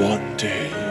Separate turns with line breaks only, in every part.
One day,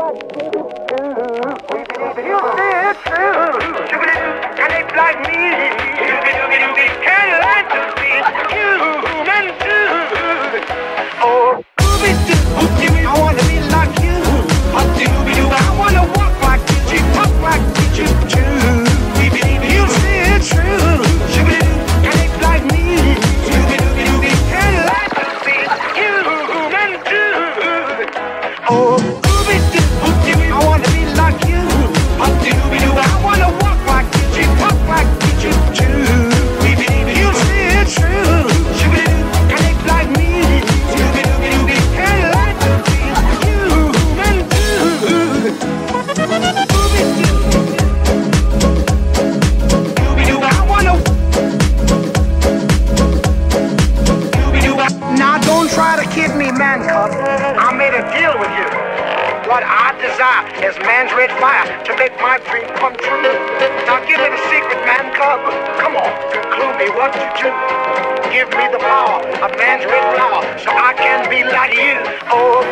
and it's like me. Can't learn to What I desire is man's red fire to make my dream come true. Now give me the secret, man cub. Come on, clue me what to do. Give me the power of man's red flower so I can be like you. Oh.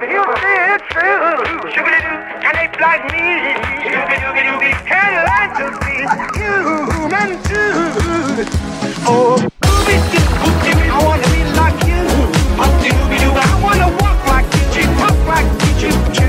You see it's true. And it's like me. Learn to be human too. Oh, I wanna be like you. I wanna walk like you, talk like. You